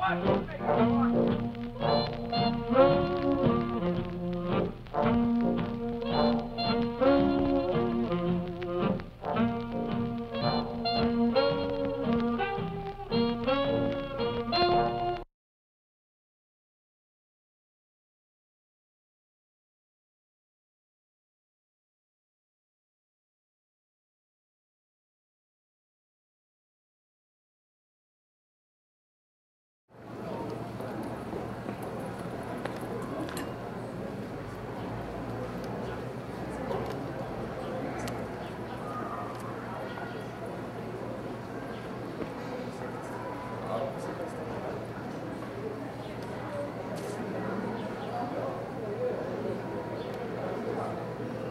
Watch.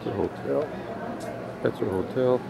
It's a hotel. That's a hotel.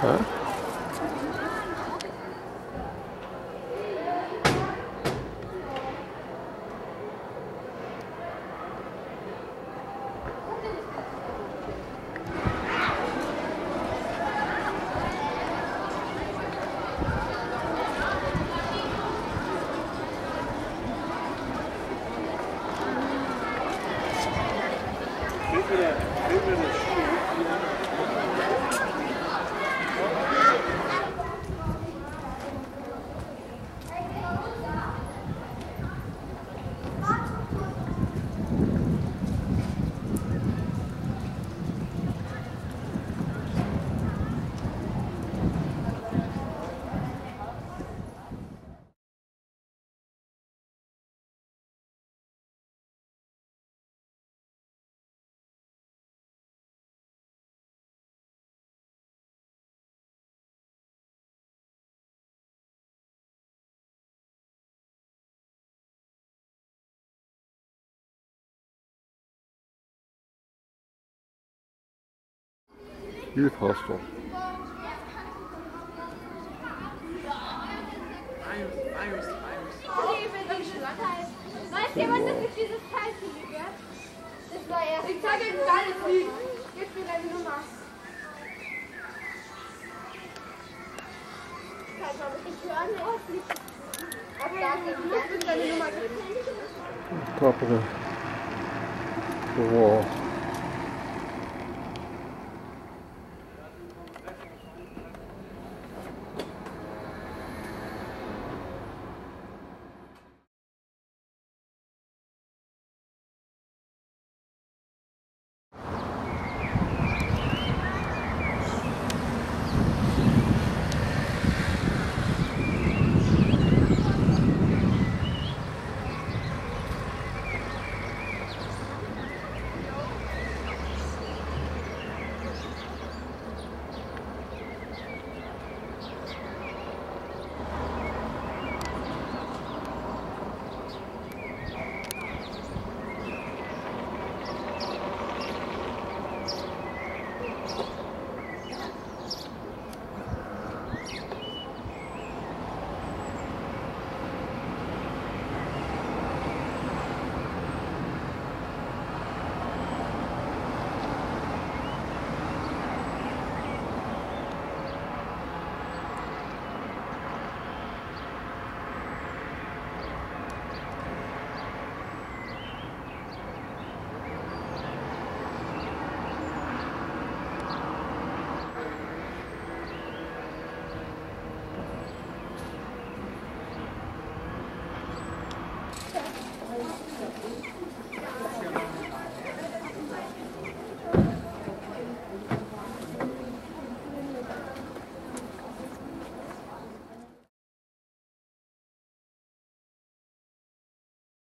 Huh? Youth hostel. Weißt du, was das für dieses Teil für Das war erst. Ich zeige dir alles Lied. Gib mir deine Nummer. Ich höre